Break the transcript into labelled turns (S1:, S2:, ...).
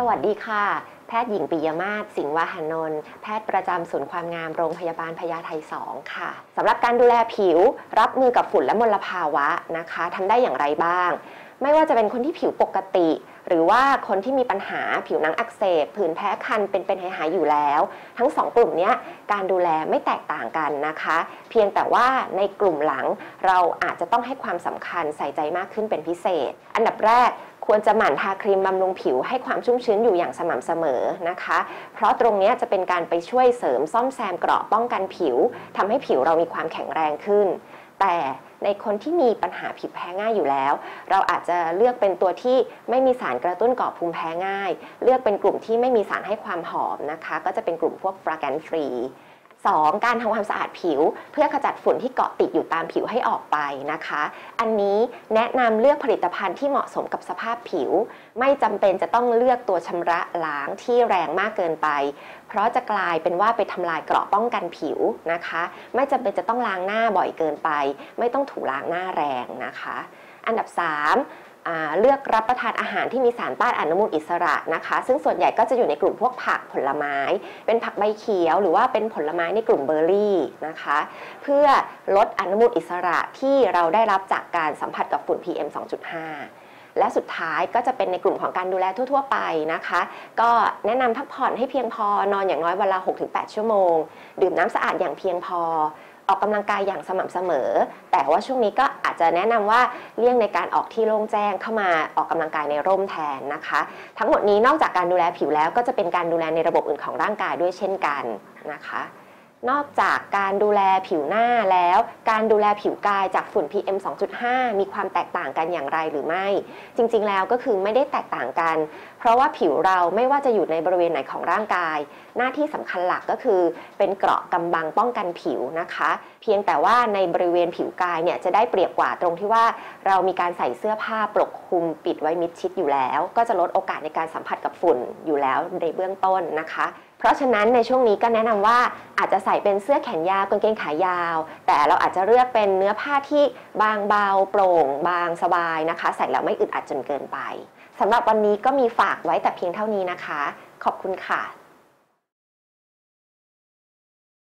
S1: สวัสดีค่ะ แพทย์หญิงปิยมาศสิงห์วาหานนท์แพทย์ประจำศูนย์ความงามโรงพยาบาลพญาไท2ค่ะสำหรับการดูแลผิวรับมือกับฝุ่นและมลภาวะนะคะทำได้อย่างไรบ้าง ไม่ว่าจะเป็นคนที่ผิวปกติ หรือว่าคนที่มีปัญหาผิวหนังอักเสบผื่นแพ้คันเป็นเป็นหายหายอยู่แล้ว ทั้งสองกลุ่มนี้การดูแลไม่แตกต่างกันนะคะ เพียงแต่ว่าในกลุ่มหลังเราอาจจะต้องให้ความสำคัญใส่ใจมากขึ้นเป็นพิเศษ อันดับแรก ควรจะหมั่นทาครีมบำรุงผิวให้ความชุ่มชื้นอยู่อย่างสม่ำเสมอนะคะ เพราะตรงนี้จะเป็นการไปช่วยเสริมซ่อมแซมเกราะป้องกันผิวทำให้ผิวเรามีความแข็งแรงขึ้น แต่ในคนที่มีปัญหาผิวแพ้ง่ายอยู่แล้ว เราอาจจะเลือกเป็นตัวที่ไม่มีสารกระตุ้นก่อภูมิแพ้ง่าย เลือกเป็นกลุ่มที่ไม่มีสารให้ความหอมนะคะ ก็จะเป็นกลุ่มพวกฟราแกนฟรี 2. การทำความสะอาดผิว เพื่อขจัดฝุ่นที่เกาะติดอยู่ตามผิวให้ออกไปนะคะ อันนี้แนะนำเลือกผลิตภัณฑ์ที่เหมาะสมกับสภาพผิว ไม่จำเป็นจะต้องเลือกตัวชำระล้างที่แรงมากเกินไป เพราะจะกลายเป็นว่าไปทำลายเกราะป้องกันผิวนะคะ ไม่จำเป็นจะต้องล้างหน้าบ่อยเกินไป ไม่ต้องถูล้างหน้าแรงนะคะ อันดับ 3 เลือกรับประทานอาหารที่มีสารต้านอนุมูลอิสระนะคะ ซึ่งส่วนใหญ่ก็จะอยู่ในกลุ่มพวกผักผลไม้ เป็นผักใบเขียว หรือว่าเป็นผลไม้ในกลุ่มเบอร์รี่นะคะ เพื่อลดอนุมูลอิสระที่เราได้รับจากการสัมผัสกับฝุ่น PM 2.5 และสุดท้ายก็จะเป็นในกลุ่มของการดูแลทั่ว ๆ ไปนะคะ ก็แนะนำพักผ่อนให้เพียงพอนอนอย่างน้อยเวลา6-8 ชั่วโมง ดื่มน้ำสะอาดอย่างเพียงพอออกกำลังกายอย่างสม่ำเสมอ แต่ว่าช่วงนี้ก็ จจะแนะนำว่าเลี่ยงในการออกที่โล่งแจ้งเข้ามาออกกำลังกายในร่มแทนนะคะ ทั้งหมดนี้นอกจากการดูแลผิวแล้วก็จะเป็นการดูแลในระบบอื่นของร่างกายด้วยเช่นกันนะคะ นอกจากการดูแลผิวหน้าแล้ว การดูแลผิวกายจากฝุ่น PM 2.5 มีความแตกต่างกันอย่างไรหรือไม่ จริงๆแล้วก็คือไม่ได้แตกต่างกัน เพราะว่าผิวเราไม่ว่าจะอยู่ในบริเวณไหนของร่างกาย หน้าที่สำคัญหลักก็คือ เป็นเกราะกำบังป้องกันผิวนะคะ เพียงแต่ว่าในบริเวณผิวกายเนี่ยจะได้เปรียบกว่าตรงที่ว่า เรามีการใส่เสื้อผ้าปกคลุมปิดไว้มิดชิดอยู่แล้ว ก็จะลดโอกาสในการสัมผัสกับฝุ่นอยู่แล้วในเบื้องต้นนะคะ เพราะฉะนั้นในช่วงนี้ก็แนะนำว่าอาจจะใส่เป็นเสื้อแขนยาวกางเกงขายาว แต่เราอาจจะเลือกเป็นเนื้อผ้าที่บางเบาโปร่ง บางสบายนะคะ ใส่แล้วไม่อึดอัดจนเกินไปสำหรับวันนี้ก็มีฝากไว้แต่เพียงเท่านี้นะคะ ขอบคุณค่ะ